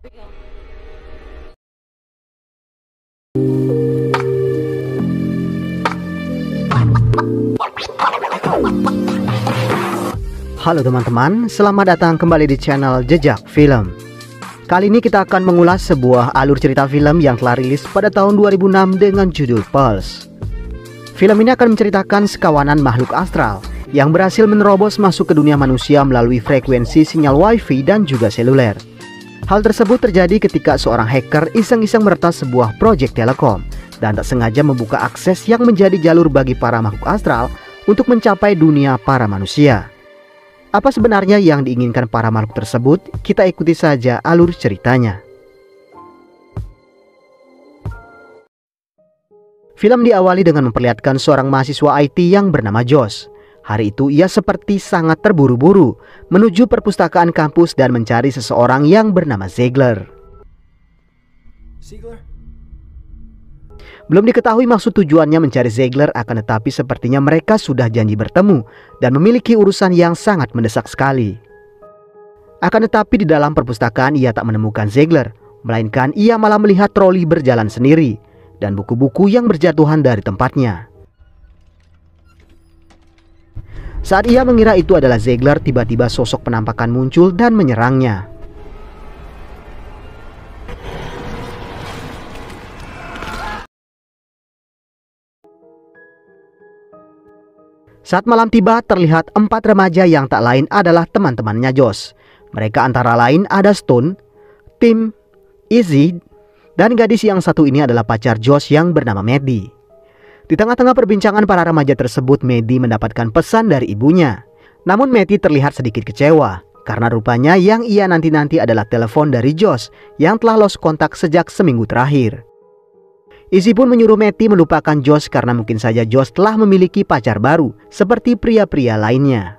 Halo teman-teman, selamat datang kembali di channel Jejak Film. Kali ini kita akan mengulas sebuah alur cerita film yang telah rilis pada tahun 2006 dengan judul Pulse. Film ini akan menceritakan sekawanan makhluk astral yang berhasil menerobos masuk ke dunia manusia melalui frekuensi sinyal wifi dan juga seluler. Hal tersebut terjadi ketika seorang hacker iseng-iseng meretas sebuah proyek telekom dan tak sengaja membuka akses yang menjadi jalur bagi para makhluk astral untuk mencapai dunia para manusia. Apa sebenarnya yang diinginkan para makhluk tersebut? Kita ikuti saja alur ceritanya. Film diawali dengan memperlihatkan seorang mahasiswa IT yang bernama Josh. Hari itu ia seperti sangat terburu-buru menuju perpustakaan kampus dan mencari seseorang yang bernama Ziegler. Ziegler? Belum diketahui maksud tujuannya mencari Ziegler akan tetapi sepertinya mereka sudah janji bertemu dan memiliki urusan yang sangat mendesak sekali. Akan tetapi di dalam perpustakaan ia tak menemukan Ziegler, melainkan ia malah melihat troli berjalan sendiri dan buku-buku yang berjatuhan dari tempatnya. Saat ia mengira itu adalah Ziegler, tiba-tiba sosok penampakan muncul dan menyerangnya. Saat malam tiba, terlihat empat remaja yang tak lain adalah teman-temannya Josh. Mereka antara lain ada Stone, Tim, Izzy, dan gadis yang satu ini adalah pacar Josh yang bernama Maddie. Di tengah-tengah perbincangan para remaja tersebut, Maddie mendapatkan pesan dari ibunya. Namun Maddie terlihat sedikit kecewa karena rupanya yang ia nanti-nanti adalah telepon dari Josh yang telah lost kontak sejak seminggu terakhir. Izzy pun menyuruh Matty melupakan Josh karena mungkin saja Josh telah memiliki pacar baru seperti pria-pria lainnya.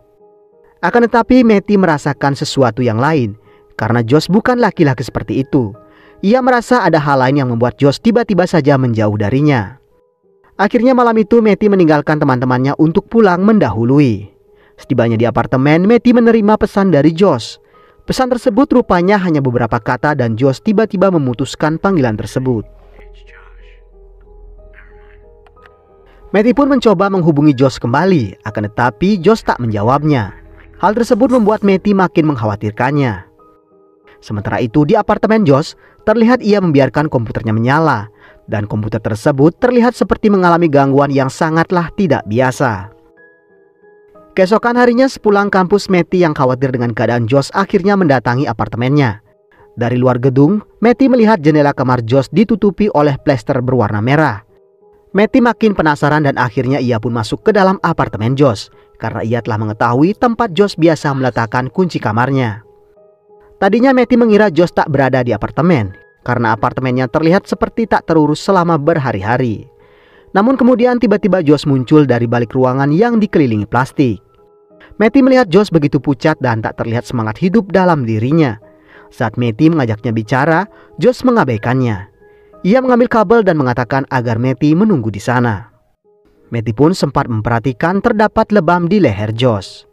Akan tetapi Matty merasakan sesuatu yang lain karena Josh bukan laki-laki seperti itu. Ia merasa ada hal lain yang membuat Josh tiba-tiba saja menjauh darinya. Akhirnya malam itu Matty meninggalkan teman-temannya untuk pulang mendahului. Setibanya di apartemen, Matty menerima pesan dari Josh. Pesan tersebut rupanya hanya beberapa kata dan Josh tiba-tiba memutuskan panggilan tersebut. Matty pun mencoba menghubungi Josh kembali, akan tetapi Josh tak menjawabnya. Hal tersebut membuat Matty makin mengkhawatirkannya. Sementara itu di apartemen Josh, terlihat ia membiarkan komputernya menyala dan komputer tersebut terlihat seperti mengalami gangguan yang sangatlah tidak biasa. Keesokan harinya sepulang kampus Matty yang khawatir dengan keadaan Josh akhirnya mendatangi apartemennya. Dari luar gedung, Matty melihat jendela kamar Josh ditutupi oleh plester berwarna merah. Matty makin penasaran dan akhirnya ia pun masuk ke dalam apartemen Josh karena ia telah mengetahui tempat Josh biasa meletakkan kunci kamarnya. Tadinya Matty mengira Josh tak berada di apartemen karena apartemennya terlihat seperti tak terurus selama berhari-hari. Namun kemudian tiba-tiba Josh muncul dari balik ruangan yang dikelilingi plastik. Matty melihat Josh begitu pucat dan tak terlihat semangat hidup dalam dirinya. Saat Matty mengajaknya bicara, Josh mengabaikannya. Ia mengambil kabel dan mengatakan agar Matty menunggu di sana. Matty pun sempat memperhatikan terdapat lebam di leher Josh.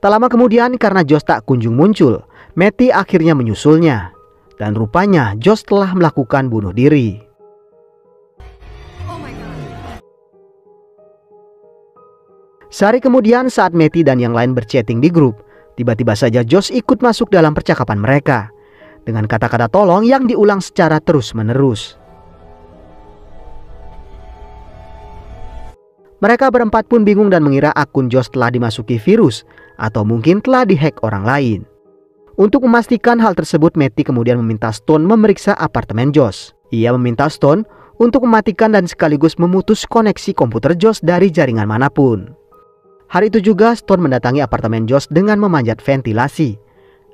Tak lama kemudian karena Josh tak kunjung muncul, Matty akhirnya menyusulnya. Dan rupanya Josh telah melakukan bunuh diri. Sehari kemudian saat Matty dan yang lain berchatting di grup, tiba-tiba saja Josh ikut masuk dalam percakapan mereka dengan kata-kata tolong yang diulang secara terus-menerus. Mereka berempat pun bingung dan mengira akun Josh telah dimasuki virus atau mungkin telah dihack orang lain. Untuk memastikan hal tersebut, Matty kemudian meminta Stone memeriksa apartemen Josh. Ia meminta Stone untuk mematikan dan sekaligus memutus koneksi komputer Josh dari jaringan mana pun. Hari itu juga Stone mendatangi apartemen Josh dengan memanjat ventilasi.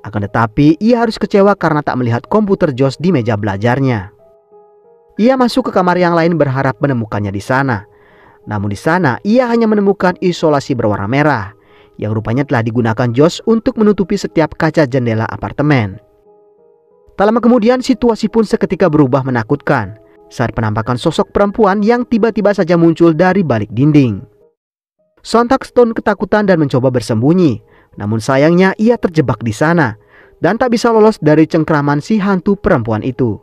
Akan tetapi, ia harus kecewa karena tak melihat komputer Josh di meja belajarnya. Ia masuk ke kamar yang lain berharap menemukannya di sana. Namun di sana ia hanya menemukan isolasi berwarna merah yang rupanya telah digunakan Josh untuk menutupi setiap kaca jendela apartemen. Tak lama kemudian situasi pun seketika berubah menakutkan saat penampakan sosok perempuan yang tiba-tiba saja muncul dari balik dinding. Sontak Stone ketakutan dan mencoba bersembunyi, namun sayangnya ia terjebak di sana. dan tak bisa lolos dari cengkraman si hantu perempuan itu.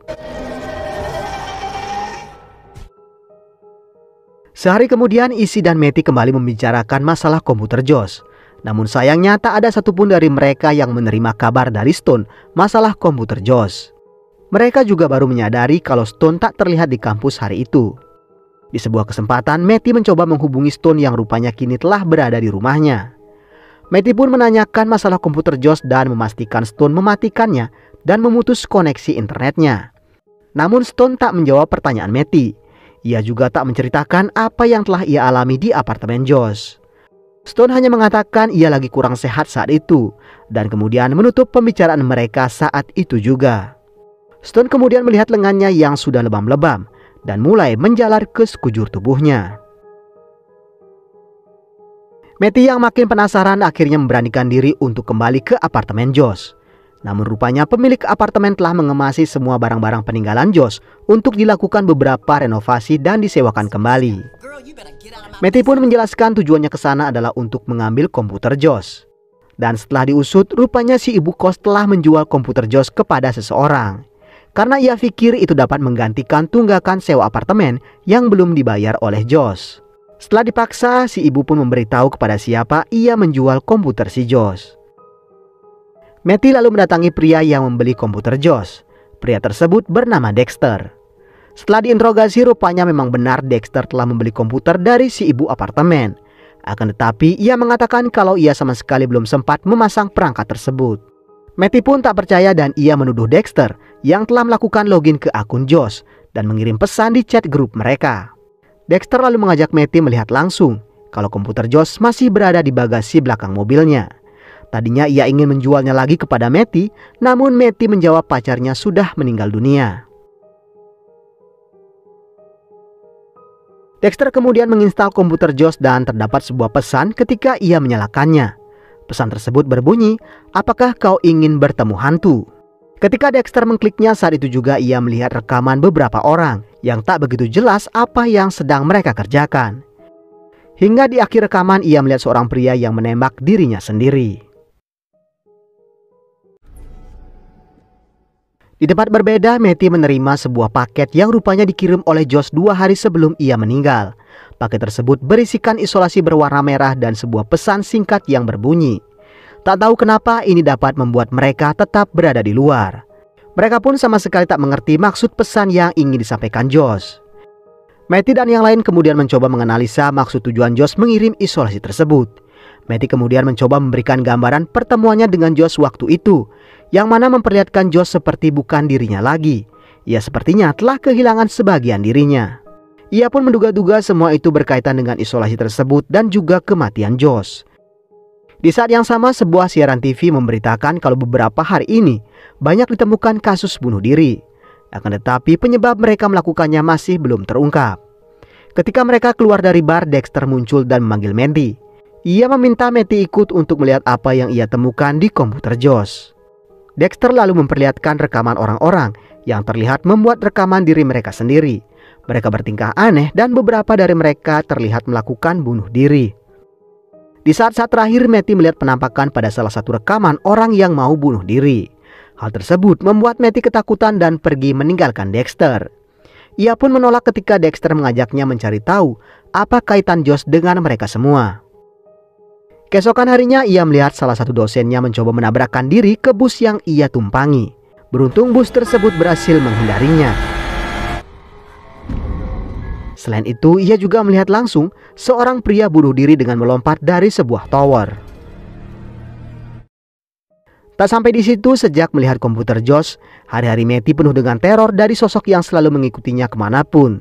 Sehari kemudian Isi dan Meti kembali membicarakan masalah komputer Josh. Namun sayangnya tak ada satupun dari mereka yang menerima kabar dari Stone masalah komputer Josh. Mereka juga baru menyadari kalau Stone tak terlihat di kampus hari itu. Di sebuah kesempatan, Meti mencoba menghubungi Stone yang rupanya kini telah berada di rumahnya. Meti pun menanyakan masalah komputer Josh dan memastikan Stone mematikannya dan memutus koneksi internetnya. Namun Stone tak menjawab pertanyaan Meti. Ia juga tak menceritakan apa yang telah ia alami di apartemen Josh. Stone hanya mengatakan ia lagi kurang sehat saat itu dan kemudian menutup pembicaraan mereka saat itu juga. Stone kemudian melihat lengannya yang sudah lebam-lebam dan mulai menjalar ke sekujur tubuhnya. Matty yang makin penasaran akhirnya memberanikan diri untuk kembali ke apartemen Josh. Namun rupanya pemilik apartemen telah mengemasi semua barang-barang peninggalan Josh untuk dilakukan beberapa renovasi dan disewakan kembali. Matty pun menjelaskan tujuannya ke sana adalah untuk mengambil komputer Josh. Dan setelah diusut, rupanya si ibu kos telah menjual komputer Josh kepada seseorang karena ia pikir itu dapat menggantikan tunggakan sewa apartemen yang belum dibayar oleh Josh. Setelah dipaksa, si ibu pun memberitahu kepada siapa ia menjual komputer si Josh. Matty lalu mendatangi pria yang membeli komputer Josh. Pria tersebut bernama Dexter. Setelah diinterogasi rupanya memang benar Dexter telah membeli komputer dari si ibu apartemen. Akan tetapi ia mengatakan kalau ia sama sekali belum sempat memasang perangkat tersebut. Matty pun tak percaya dan ia menuduh Dexter yang telah melakukan login ke akun Josh dan mengirim pesan di chat grup mereka. Dexter lalu mengajak Matty melihat langsung kalau komputer Josh masih berada di bagasi belakang mobilnya. Tadinya ia ingin menjualnya lagi kepada Matty, namun Matty menjawab pacarnya sudah meninggal dunia. Dexter kemudian menginstal komputer Josh dan terdapat sebuah pesan ketika ia menyalakannya. Pesan tersebut berbunyi, apakah kau ingin bertemu hantu? Ketika Dexter mengkliknya saat itu juga ia melihat rekaman beberapa orang yang tak begitu jelas apa yang sedang mereka kerjakan. Hingga di akhir rekaman ia melihat seorang pria yang menembak dirinya sendiri. Di tempat berbeda, Matty menerima sebuah paket yang rupanya dikirim oleh Josh dua hari sebelum ia meninggal. Paket tersebut berisikan isolasi berwarna merah dan sebuah pesan singkat yang berbunyi. Tak tahu kenapa ini dapat membuat mereka tetap berada di luar. Mereka pun sama sekali tak mengerti maksud pesan yang ingin disampaikan Josh. Matty dan yang lain kemudian mencoba menganalisa maksud tujuan Josh mengirim isolasi tersebut. Matty kemudian mencoba memberikan gambaran pertemuannya dengan Josh waktu itu, yang mana memperlihatkan Josh seperti bukan dirinya lagi. Ia sepertinya telah kehilangan sebagian dirinya. Ia pun menduga-duga semua itu berkaitan dengan isolasi tersebut dan juga kematian Josh. Di saat yang sama, sebuah siaran TV memberitakan kalau beberapa hari ini banyak ditemukan kasus bunuh diri. Akan tetapi penyebab mereka melakukannya masih belum terungkap. Ketika mereka keluar dari bar, Dexter muncul dan memanggil Mandy. Ia meminta Matty ikut untuk melihat apa yang ia temukan di komputer Josh. Dexter lalu memperlihatkan rekaman orang-orang yang terlihat membuat rekaman diri mereka sendiri. Mereka bertingkah aneh dan beberapa dari mereka terlihat melakukan bunuh diri. Di saat-saat terakhir Matty melihat penampakan pada salah satu rekaman orang yang mau bunuh diri. Hal tersebut membuat Matty ketakutan dan pergi meninggalkan Dexter. Ia pun menolak ketika Dexter mengajaknya mencari tahu apa kaitan Josh dengan mereka semua. Keesokan harinya ia melihat salah satu dosennya mencoba menabrakkan diri ke bus yang ia tumpangi. Beruntung bus tersebut berhasil menghindarinya. Selain itu, ia juga melihat langsung seorang pria bunuh diri dengan melompat dari sebuah tower. Tak sampai di situ, sejak melihat komputer Josh, hari-hari Matty penuh dengan teror dari sosok yang selalu mengikutinya ke mana pun.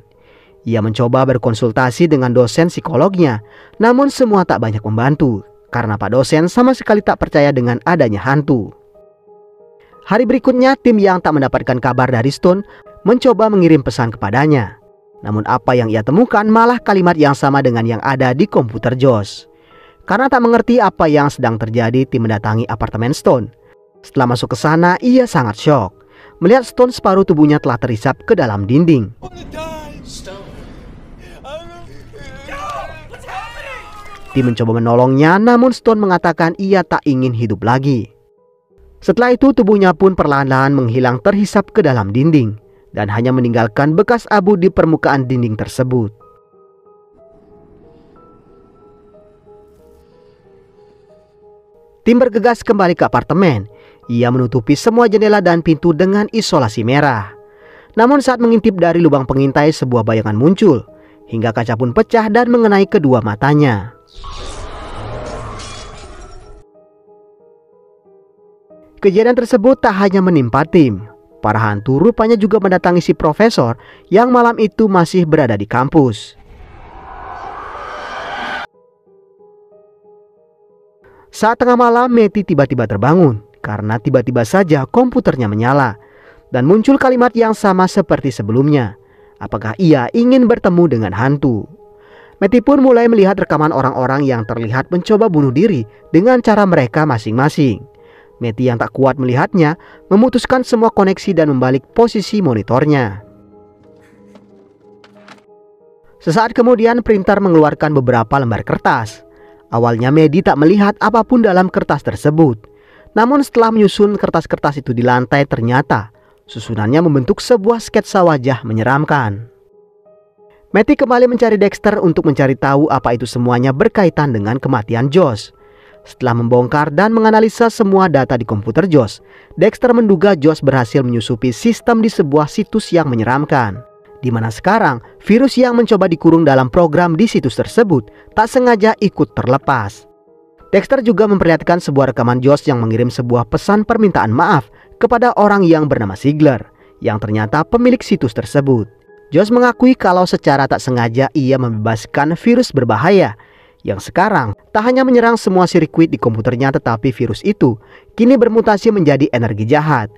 Ia mencoba berkonsultasi dengan dosen psikolognya, namun semua tak banyak membantu karena Pak dosen sama sekali tak percaya dengan adanya hantu. Hari berikutnya, tim yang tak mendapatkan kabar dari Stone mencoba mengirim pesan kepadanya. Namun apa yang ia temukan malah kalimat yang sama dengan yang ada di komputer Josh. Karena tak mengerti apa yang sedang terjadi, tim mendatangi apartemen Stone. Setelah masuk ke sana, ia sangat shock. Melihat Stone separuh tubuhnya telah terisap ke dalam dinding. Tim mencoba menolongnya, namun Stone mengatakan ia tak ingin hidup lagi. Setelah itu tubuhnya pun perlahan-lahan menghilang terhisap ke dalam dinding dan hanya meninggalkan bekas abu di permukaan dinding tersebut. Tim bergegas kembali ke apartemen. Ia menutupi semua jendela dan pintu dengan isolasi merah. Namun saat mengintip dari lubang pengintai sebuah bayangan muncul, hingga kaca pun pecah dan mengenai kedua matanya. Kejadian tersebut tak hanya menimpa tim. Para hantu rupanya juga mendatangi si profesor yang malam itu masih berada di kampus. Saat tengah malam, Meti tiba-tiba terbangun karena tiba-tiba saja komputernya menyala dan muncul kalimat yang sama seperti sebelumnya. Apakah ia ingin bertemu dengan hantu? Meti pun mulai melihat rekaman orang-orang yang terlihat mencoba bunuh diri dengan cara mereka masing-masing. Meti yang tak kuat melihatnya memutuskan semua koneksi dan membalik posisi monitornya. Sesaat kemudian printer mengeluarkan beberapa lembar kertas. Awalnya Medi tak melihat apa pun dalam kertas tersebut. Namun setelah menyusun kertas-kertas itu di lantai ternyata susunannya membentuk sebuah sketsa wajah menyeramkan. Meti kembali mencari Dexter untuk mencari tahu apa itu semuanya berkaitan dengan kematian Josh. Setelah membongkar dan menganalisa semua data di komputer Josh, Dexter menduga Josh berhasil menyusupi sistem di sebuah situs yang menyeramkan di mana sekarang virus yang mencoba dikurung dalam program di situs tersebut tak sengaja ikut terlepas. Dexter juga memperlihatkan sebuah rekaman Josh yang mengirim sebuah pesan permintaan maaf kepada orang yang bernama Sigler, yang ternyata pemilik situs tersebut. Josh mengakui kalau secara tak sengaja ia membebaskan virus berbahaya yang sekarang tak hanya menyerang semua sirkuit di komputernya tetapi virus itu kini bermutasi menjadi energi jahat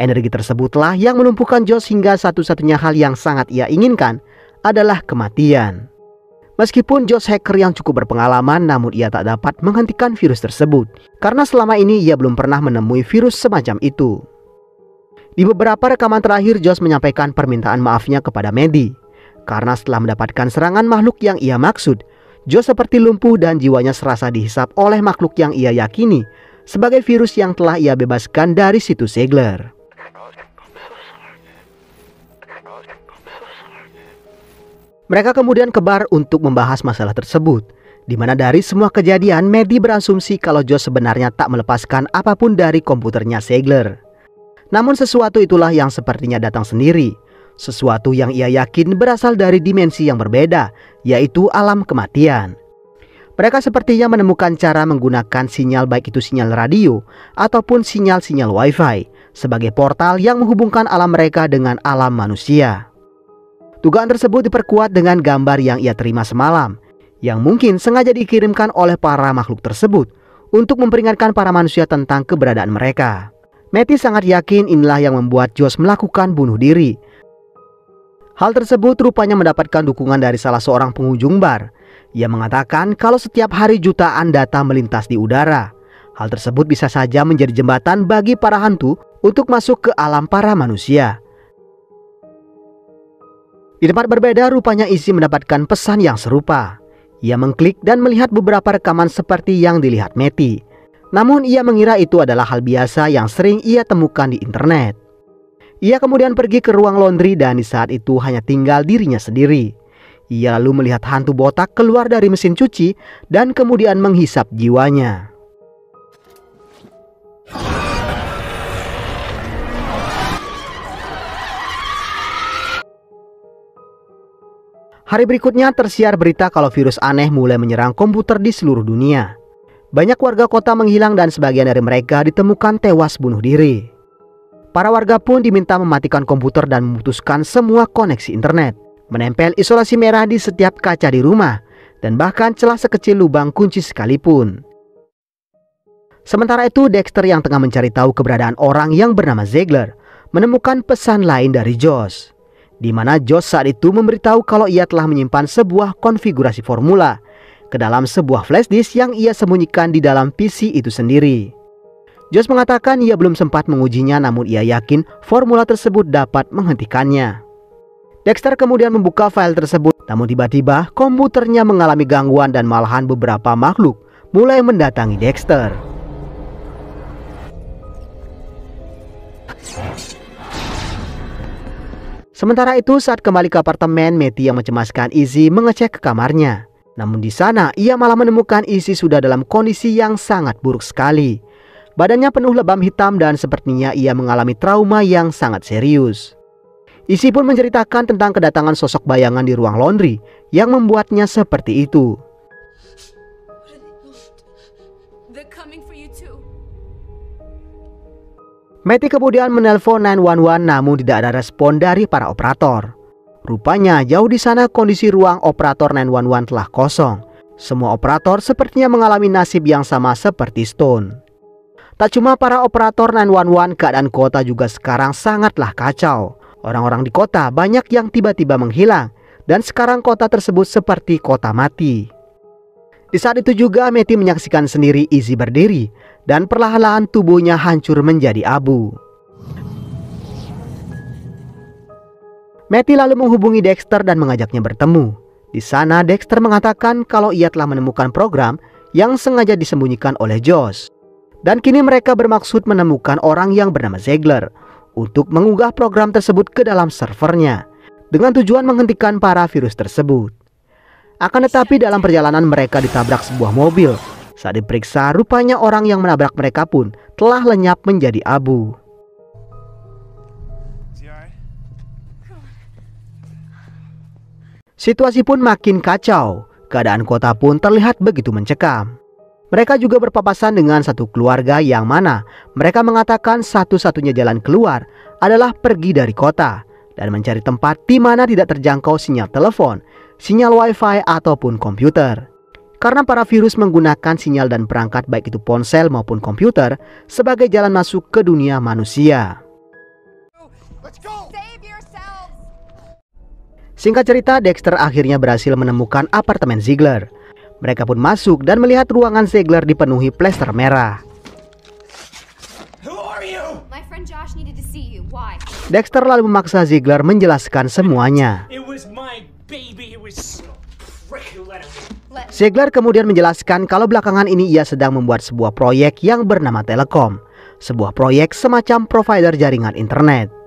Energi tersebutlah yang menumpukan Josh hingga satu-satunya hal yang sangat ia inginkan adalah kematian. Meskipun Josh hacker yang cukup berpengalaman namun ia tak dapat menghentikan virus tersebut karena selama ini ia belum pernah menemui virus semacam itu. Di beberapa rekaman terakhir Josh menyampaikan permintaan maafnya kepada Medi karena setelah mendapatkan serangan makhluk yang ia maksud, Josh seperti lumpuh dan jiwanya serasa dihisap oleh makhluk yang ia yakini sebagai virus yang telah ia bebaskan dari situs Segler. Mereka kemudian kebar untuk membahas masalah tersebut, di mana dari semua kejadian Medi berasumsi kalau Joe sebenarnya tak melepaskan apa pun dari komputernya Segler. Namun sesuatu itulah yang sepertinya datang sendiri, sesuatu yang ia yakin berasal dari dimensi yang berbeda, yaitu alam kematian. Mereka sepertinya menemukan cara menggunakan sinyal baik itu sinyal radio ataupun sinyal-sinyal wifi sebagai portal yang menghubungkan alam mereka dengan alam manusia. Dugaan tersebut diperkuat dengan gambar yang ia terima semalam, yang mungkin sengaja dikirimkan oleh para makhluk tersebut untuk memperingatkan para manusia tentang keberadaan mereka. Matty sangat yakin inilah yang membuat Josh melakukan bunuh diri. Hal tersebut rupanya mendapatkan dukungan dari salah seorang pengunjung bar. Ia mengatakan kalau setiap hari jutaan data melintas di udara. Hal tersebut bisa saja menjadi jembatan bagi para hantu untuk masuk ke alam para manusia. Di tempat berbeda rupanya isi mendapatkan pesan yang serupa. Ia mengklik dan melihat beberapa rekaman seperti yang dilihat Meti. Namun ia mengira itu adalah hal biasa yang sering ia temukan di internet. Ia kemudian pergi ke ruang laundry dan di saat itu hanya tinggal dirinya sendiri. Ia lalu melihat hantu botak keluar dari mesin cuci dan kemudian menghisap jiwanya. Hari berikutnya tersiar berita kalau virus aneh mulai menyerang komputer di seluruh dunia. Banyak warga kota menghilang dan sebagian dari mereka ditemukan tewas bunuh diri. Para warga pun diminta mematikan komputer dan memutuskan semua koneksi internet, menempel isolasi merah di setiap kaca di rumah, dan bahkan celah sekecil lubang kunci sekalipun. Sementara itu, Dexter yang tengah mencari tahu keberadaan orang yang bernama Ziegler menemukan pesan lain dari Josh di mana Josh saat itu memberitahu kalau ia telah menyimpan sebuah konfigurasi formula ke dalam sebuah flash disk yang ia sembunyikan di dalam PC itu sendiri. Josh mengatakan ia belum sempat mengujinya namun ia yakin formula tersebut dapat menghentikannya. Dexter kemudian membuka file tersebut namun tiba-tiba komputernya mengalami gangguan dan malahan beberapa makhluk mulai mendatangi Dexter. Sementara itu saat kembali ke apartemen, Matty yang mencemaskan Izzy mengecek ke kamarnya. Namun di sana ia malah menemukan Izzy sudah dalam kondisi yang sangat buruk sekali. Badannya penuh lebam hitam dan sepertinya ia mengalami trauma yang sangat serius. Izzy pun menceritakan tentang kedatangan sosok bayangan di ruang laundry yang membuatnya seperti itu. Matty kemudian menelpon 911 namun tidak ada respon dari para operator. Rupanya jauh di sana kondisi ruang operator 911 telah kosong. Semua operator sepertinya mengalami nasib yang sama seperti Stone. Tak cuma para operator 911, keadaan kota juga sekarang sangatlah kacau. Orang-orang di kota banyak yang tiba-tiba menghilang dan sekarang kota tersebut seperti kota mati. Di saat itu juga Matty menyaksikan sendiri Izzy berdiri dan perlahan-lahan tubuhnya hancur menjadi abu. Matty lalu menghubungi Dexter dan mengajaknya bertemu. Di sana Dexter mengatakan kalau ia telah menemukan program yang sengaja disembunyikan oleh Josh. Dan kini mereka bermaksud menemukan orang yang bernama Ziegler untuk mengunggah program tersebut ke dalam servernya dengan tujuan menghentikan para virus tersebut. Akan tetapi dalam perjalanan mereka ditabrak sebuah mobil saat diperiksa, rupanya orang yang menabrak mereka pun telah lenyap menjadi abu. Situasi pun makin kacau. Keadaan kota pun terlihat begitu mencekam. Mereka juga berpapasan dengan satu keluarga yang mana mereka mengatakan satu-satunya jalan keluar adalah pergi dari kota dan mencari tempat di mana tidak terjangkau sinyal telepon, sinyal wifi ataupun komputer karena para virus menggunakan sinyal dan perangkat baik itu ponsel maupun komputer sebagai jalan masuk ke dunia manusia. Singkat cerita, Dexter akhirnya berhasil menemukan apartemen Ziegler. Mereka pun masuk dan melihat ruangan Ziegler dipenuhi plester merah. Dexter lalu memaksa Ziegler menjelaskan semuanya. Ziegler kemudian menjelaskan kalau belakangan ini ia sedang membuat sebuah proyek yang bernama Telekom, sebuah proyek semacam provider jaringan internet.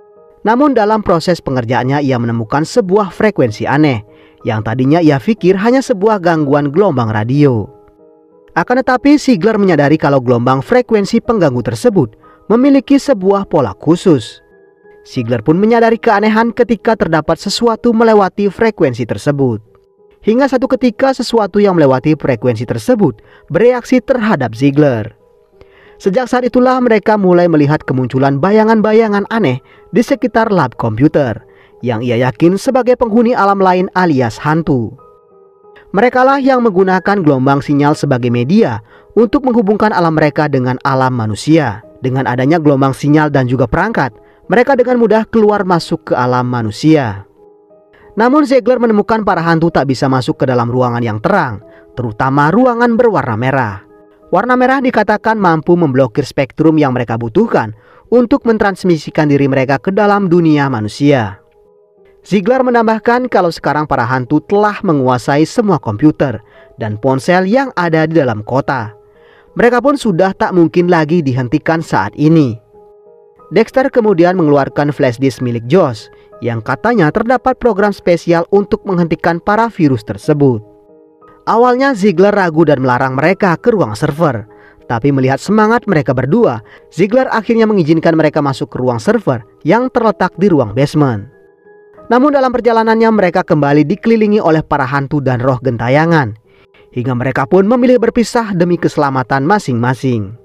Namun dalam proses pengerjaannya ia menemukan sebuah frekuensi aneh yang tadinya ia pikir hanya sebuah gangguan gelombang radio. Akan tetapi Ziegler menyadari kalau gelombang frekuensi pengganggu tersebut memiliki sebuah pola khusus. Ziegler pun menyadari keanehan ketika terdapat sesuatu melewati frekuensi tersebut. Hingga satu ketika sesuatu yang melewati frekuensi tersebut bereaksi terhadap Ziegler. Sejak saat itulah mereka mulai melihat kemunculan bayangan-bayangan aneh di sekitar lab komputer yang ia yakin sebagai penghuni alam lain alias hantu. Mereka lah yang menggunakan gelombang sinyal sebagai media untuk menghubungkan alam mereka dengan alam manusia. Dengan adanya gelombang sinyal dan juga perangkat, mereka dengan mudah keluar masuk ke alam manusia. Namun Ziegler menemukan para hantu tak bisa masuk ke dalam ruangan yang terang, terutama ruangan berwarna merah. Warna merah dikatakan mampu memblokir spektrum yang mereka butuhkan untuk mentransmisikan diri mereka ke dalam dunia manusia. Ziegler menambahkan kalau sekarang para hantu telah menguasai semua komputer dan ponsel yang ada di dalam kota. Mereka pun sudah tak mungkin lagi dihentikan saat ini. Dexter kemudian mengeluarkan flash disk milik Josh yang katanya terdapat program spesial untuk menghentikan para virus tersebut. Awalnya Ziegler ragu dan melarang mereka ke ruang server. Tapi melihat semangat mereka berdua, Ziegler akhirnya mengizinkan mereka masuk ke ruang server yang terletak di ruang basement. Namun dalam perjalanannya mereka kembali dikelilingi oleh para hantu dan roh gentayangan. Hingga mereka pun memilih berpisah demi keselamatan masing-masing.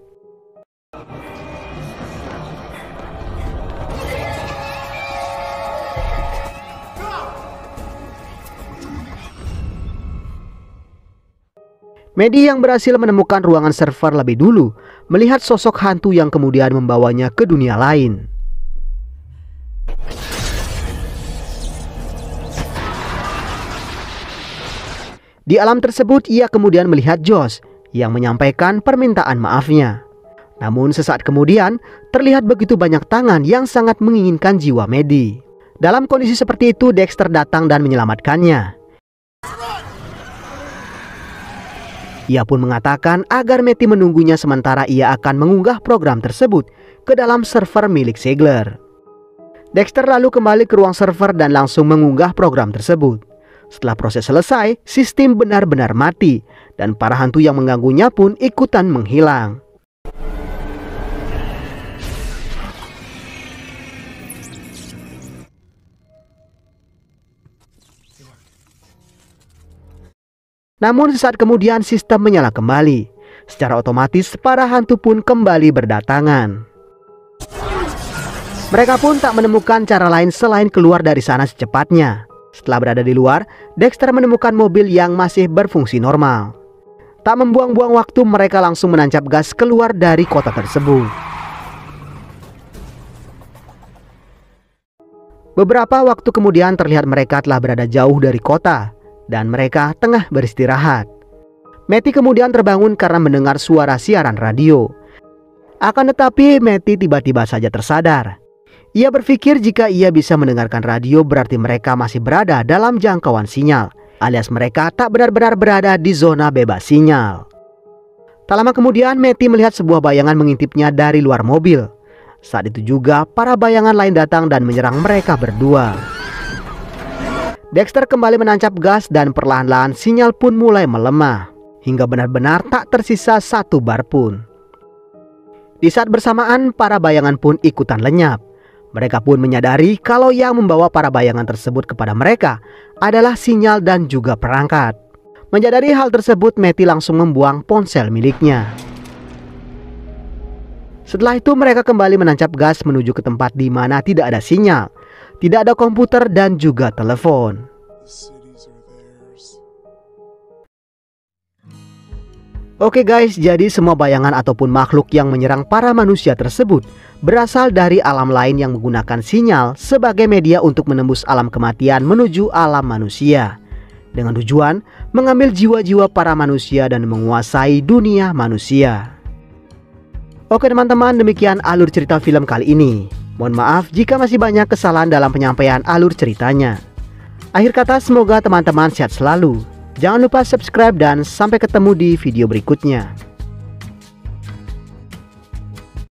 Medi yang berhasil menemukan ruangan server lebih dulu melihat sosok hantu yang kemudian membawanya ke dunia lain. Di alam tersebut ia kemudian melihat Josh yang menyampaikan permintaan maafnya. Namun sesaat kemudian terlihat begitu banyak tangan yang sangat menginginkan jiwa Medi. Dalam kondisi seperti itu Dexter datang dan menyelamatkannya. Ia pun mengatakan agar Meti menunggunya sementara ia akan mengunggah program tersebut ke dalam server milik Segler. Dexter lalu kembali ke ruang server dan langsung mengunggah program tersebut. Setelah proses selesai, sistem benar-benar mati dan para hantu yang mengganggunya pun ikutan menghilang. Namun sesaat kemudian sistem menyala kembali. Secara otomatis para hantu pun kembali berdatangan. Mereka pun tak menemukan cara lain selain keluar dari sana secepatnya. Setelah berada di luar, Dexter menemukan mobil yang masih berfungsi normal. Tak membuang-buang waktu, mereka langsung menancap gas keluar dari kota tersebut. Beberapa waktu kemudian terlihat mereka telah berada jauh dari kota dan mereka tengah beristirahat. Meti kemudian terbangun karena mendengar suara siaran radio. Akan tetapi Meti tiba-tiba saja tersadar. Ia berpikir jika ia bisa mendengarkan radio berarti mereka masih berada dalam jangkauan sinyal, alias mereka tak benar-benar berada di zona bebas sinyal. Tak lama kemudian Meti melihat sebuah bayangan mengintipnya dari luar mobil. Saat itu juga para bayangan lain datang dan menyerang mereka berdua. Dexter kembali menancap gas dan perlahan-lahan sinyal pun mulai melemah hingga benar-benar tak tersisa satu bar pun. Di saat bersamaan para bayangan pun ikutan lenyap. Mereka pun menyadari kalau yang membawa para bayangan tersebut kepada mereka adalah sinyal dan juga perangkat. Menyadari hal tersebut, Meti langsung membuang ponsel miliknya. Setelah itu mereka kembali menancap gas menuju ke tempat di mana tidak ada sinyal tidak ada komputer dan juga telepon. Oke guys, jadi semua bayangan ataupun makhluk yang menyerang para manusia tersebut berasal dari alam lain yang menggunakan sinyal sebagai media untuk menembus alam kematian menuju alam manusia. Dengan tujuan mengambil jiwa-jiwa para manusia dan menguasai dunia manusia. Oke teman-teman, demikian alur cerita film kali ini. Mohon maaf jika masih banyak kesalahan dalam penyampaian alur ceritanya. Akhir kata semoga teman-teman sehat selalu. Jangan lupa subscribe dan sampai ketemu di video berikutnya.